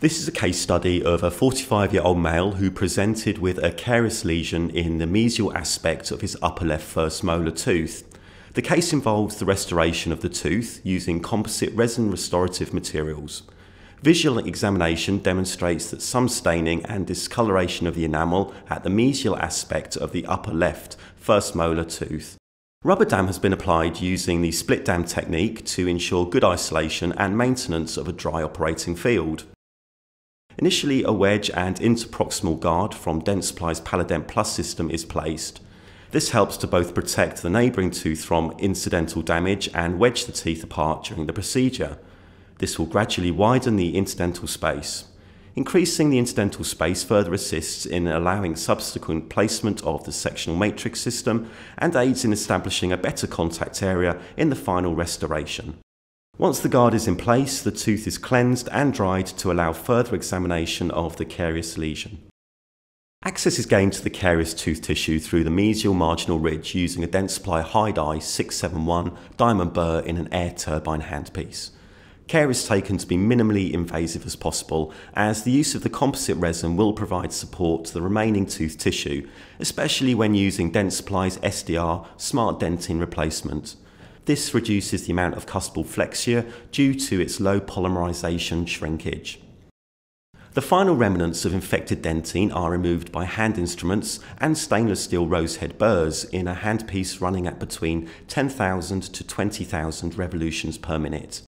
This is a case study of a 45 year old male who presented with a carious lesion in the mesial aspect of his upper left first molar tooth. The case involves the restoration of the tooth using composite resin restorative materials. Visual examination demonstrates that some staining and discoloration of the enamel at the mesial aspect of the upper left first molar tooth. Rubber dam has been applied using the split dam technique to ensure good isolation and maintenance of a dry operating field. Initially, a wedge and interproximal guard from Dentsply's Palodent Plus system is placed. This helps to both protect the neighbouring tooth from incidental damage and wedge the teeth apart during the procedure. This will gradually widen the interdental space. Increasing the interdental space further assists in allowing subsequent placement of the sectional matrix system and aids in establishing a better contact area in the final restoration. Once the guard is in place, the tooth is cleansed and dried to allow further examination of the carious lesion. Access is gained to the carious tooth tissue through the mesial marginal ridge using a Dentsply Hi-Di 671 diamond burr in an air turbine handpiece. Care is taken to be minimally invasive as possible, as the use of the composite resin will provide support to the remaining tooth tissue, especially when using Dentsply's SDR Smart Dentin replacement. This reduces the amount of cuspal flexure due to its low polymerization shrinkage. The final remnants of infected dentine are removed by hand instruments and stainless steel rosehead burrs in a handpiece running at between 10,000 to 20,000 revolutions per minute.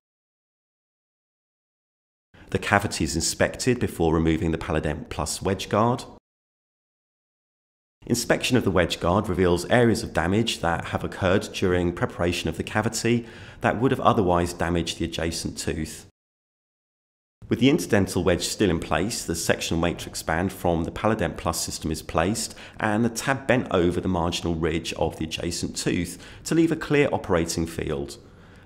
The cavity is inspected before removing the Palodent Plus wedge guard. Inspection of the wedge guard reveals areas of damage that have occurred during preparation of the cavity that would have otherwise damaged the adjacent tooth. With the interdental wedge still in place, the sectional matrix band from the Palodent Plus system is placed and the tab bent over the marginal ridge of the adjacent tooth to leave a clear operating field.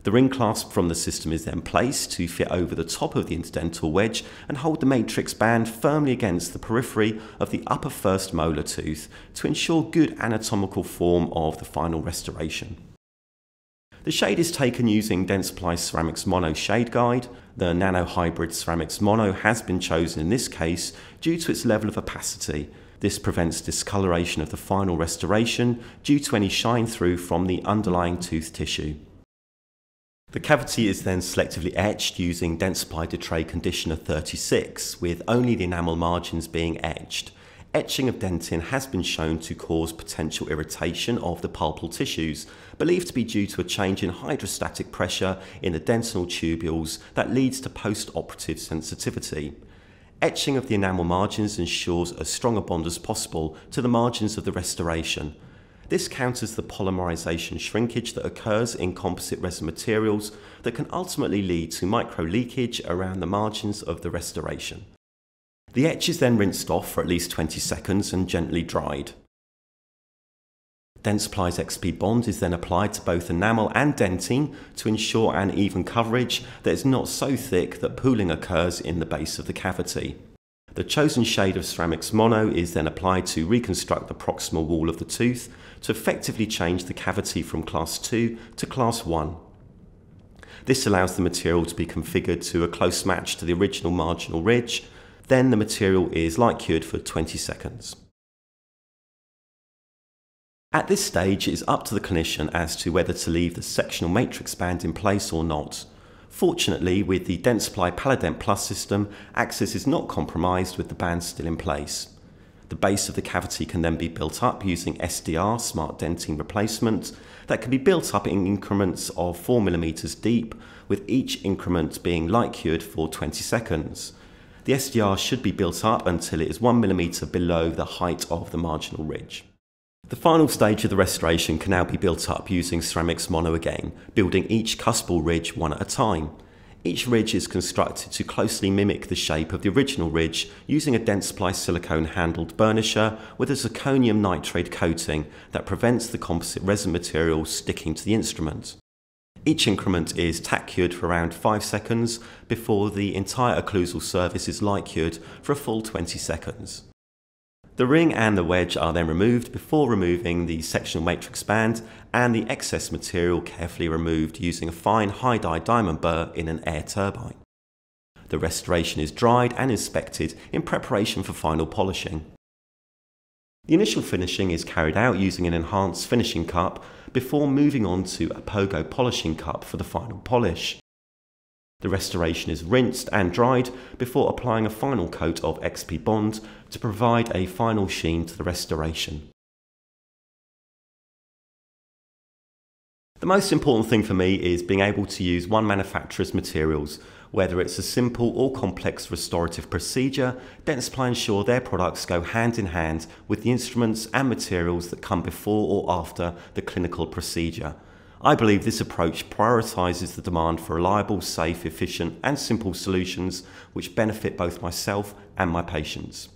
The ring clasp from the system is then placed to fit over the top of the interdental wedge and hold the matrix band firmly against the periphery of the upper first molar tooth to ensure good anatomical form of the final restoration. The shade is taken using Dentsply Ceram.X Mono Shade Guide. The Nano Hybrid Ceram.X Mono has been chosen in this case due to its level of opacity. This prevents discoloration of the final restoration due to any shine through from the underlying tooth tissue. The cavity is then selectively etched using Dentsply DeTrey Conditioner 36, with only the enamel margins being etched. Etching of dentin has been shown to cause potential irritation of the pulpal tissues, believed to be due to a change in hydrostatic pressure in the dentinal tubules that leads to post-operative sensitivity. Etching of the enamel margins ensures as strong a bond as possible to the margins of the restoration, this counters the polymerization shrinkage that occurs in composite resin materials that can ultimately lead to micro leakage around the margins of the restoration. The etch is then rinsed off for at least 20 seconds and gently dried. Dentsply's XP bond is then applied to both enamel and dentine to ensure an even coverage that is not so thick that pooling occurs in the base of the cavity. The chosen shade of Ceram.X mono is then applied to reconstruct the proximal wall of the tooth to effectively change the cavity from class 2 to class 1. This allows the material to be configured to a close match to the original marginal ridge, then the material is light cured for 20 seconds. At this stage, it is up to the clinician as to whether to leave the sectional matrix band in place or not. Fortunately, with the Dentsply Palodent Plus system, access is not compromised with the band still in place. The base of the cavity can then be built up using SDR, Smart Dentin Replacement, that can be built up in increments of 4mm deep, with each increment being light cured for 20 seconds. The SDR should be built up until it is 1mm below the height of the marginal ridge. The final stage of the restoration can now be built up using Ceram.X mono again, building each cuspal ridge one at a time. Each ridge is constructed to closely mimic the shape of the original ridge using a Dentsply silicone handled burnisher with a zirconium nitride coating that prevents the composite resin material sticking to the instrument. Each increment is tack cured for around 5 seconds before the entire occlusal surface is light cured for a full 20 seconds. The ring and the wedge are then removed before removing the sectional matrix band and the excess material carefully removed using a fine Hi-Di diamond burr in an air turbine. The restoration is dried and inspected in preparation for final polishing. The initial finishing is carried out using an enhanced finishing cup before moving on to a PoGo polishing cup for the final polish. The restoration is rinsed and dried before applying a final coat of XP Bond to provide a final sheen to the restoration. The most important thing for me is being able to use one manufacturer's materials, whether it's a simple or complex restorative procedure, Dentsply ensure their products go hand in hand with the instruments and materials that come before or after the clinical procedure. I believe this approach prioritises the demand for reliable, safe, efficient and simple solutions which benefit both myself and my patients.